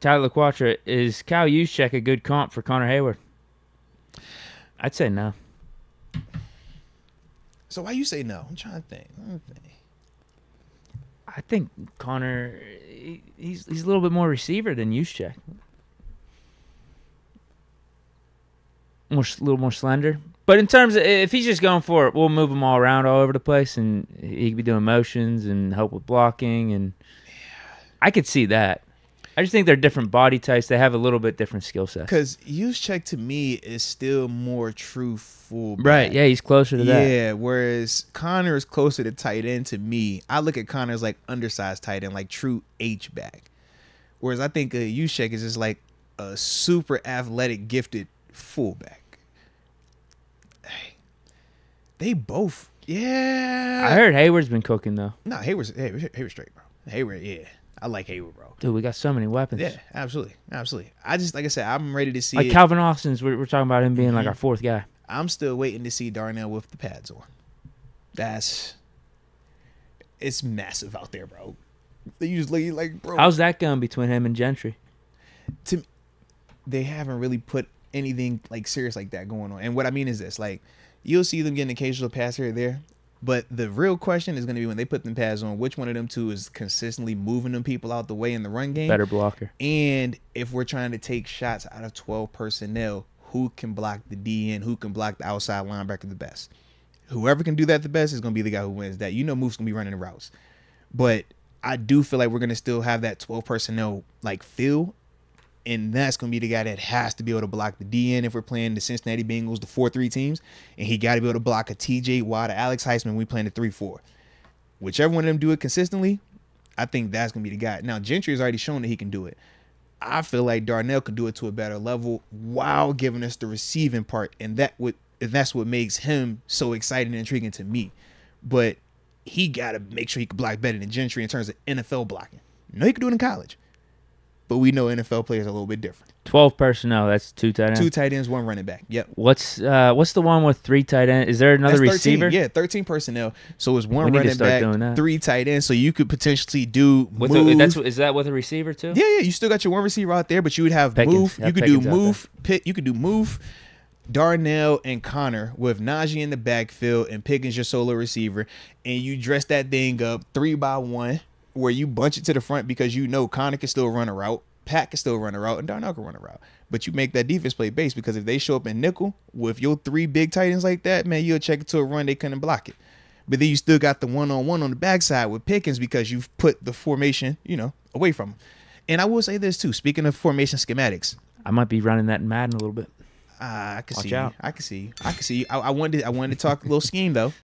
Tyler LaQuatra, is Kyle Juszczyk a good comp for Connor Heyward? I'd say no. So why you say no? I'm trying to think. Let me think. I think Connor, he- he's he's a little bit more receiver than Juszczyk. More, a little more slender. But in terms of if he's just going for it, we'll move him all around all over the place, and he could be doing motions and help with blocking, and I could see that. I just think they're different body types. They have a little bit different skill sets. Because check to me is still more true fullback. Right? Yeah, he's closer to that. Yeah, whereas Connor is closer to tight end to me. I look at Connor as like undersized tight end, like true H back. Whereas I think uh, is just like a super athletic, gifted fullback. Hey, they both, yeah. I heard Heyward's been cooking though. no Heyward's Heyward, Heyward straight, bro. Heyward, yeah. I like Heyward, bro. Dude, we got so many weapons. Yeah, absolutely, absolutely. I just like I said, I'm ready to see. Like it. Calvin Austin's, we're, we're talking about him being like Mhm. our fourth guy. I'm still waiting to see Darnell with the pads on. That's it's massive out there, bro. They usually like, bro. How's that going between him and Gentry? to they haven't really put anything like serious like that going on. And what I mean is this: like, you'll see them getting occasional pass here or there, but the real question is going to be when they put them pads on, which one of them two is consistently moving them people out the way in the run game. Better blocker. And if we're trying to take shots out of 12 personnel, who can block the DN, who can block the outside linebacker the best? Whoever can do that the best is going to be the guy who wins that. You know, Muth going to be running the routes. But I do feel like we're going to still have that 12 personnel like feel. And that's going to be the guy that has to be able to block the DN if we're playing the Cincinnati Bengals, the 4 3 teams. And he got to be able to block a TJ Watt, Alex Highsmith we playing the 3 4. Whichever one of them do it consistently, I think that's gonna be the guy. Now Gentry has already shown that he can do it. I feel like Darnell can do it to a better level while giving us the receiving part, and that would and that's what makes him so exciting and intriguing to me. But he gotta make sure he can block better than Gentry in terms of NFL blocking. No, he can do it in college, but we know NFL players are a little bit different. Twelve personnel. That's two tight ends. Two tight ends, one running back. Yep. What's uh what's the one with three tight ends? Is there another That's 13. receiver? Yeah, 13 personnel. So it's one running back, three tight ends. So you could potentially do With Muth. a, that's is that with a receiver too? Yeah, yeah. You still got your one receiver out there, but you would have Muth. Have You could do Muth. Pitt. You could do Muth. Darnell and Connor with Najee in the backfield and Pickens your solo receiver, and you dress that thing up three by one, where you bunch it to the front because you know Connor can still run a route, Pat can still run a route, and Darnell can run a route. But you make that defense play base because if they show up in nickel with your three big tight ends like that, man, you'll check it to a run. They couldn't block it. But then you still got the one on one on the backside with Pickens because you've put the formation, you know, away from him. And I will say this too. Speaking of formation schematics, I might be running that in Madden a little bit. uh, I can Watch see out. I can see. I can see. I, I wanted I wanted to talk a little scheme though.